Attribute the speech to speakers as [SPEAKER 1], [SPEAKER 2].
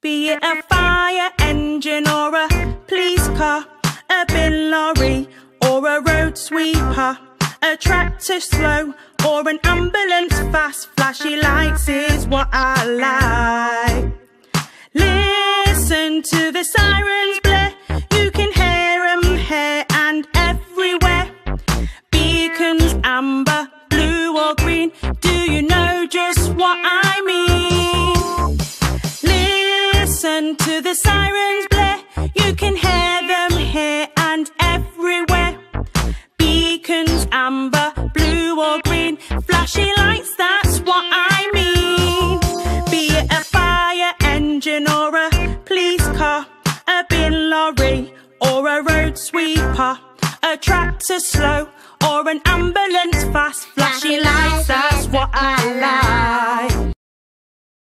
[SPEAKER 1] Be it a fire engine or a police car, a bin lorry or a road sweeper, a tractor slow or an ambulance fast, flashy lights is what I like. Listen to the sirens blare, you can hear them here and everywhere. Beacons amber, blue or green, Listen to the sirens blare, you can hear them here and everywhere. Beacons, amber, blue or green, flashy lights, that's what I mean. Be it a fire engine or a police car, a bin lorry or a road sweeper, a tractor slow or an ambulance fast, flashy lights, that's what I like.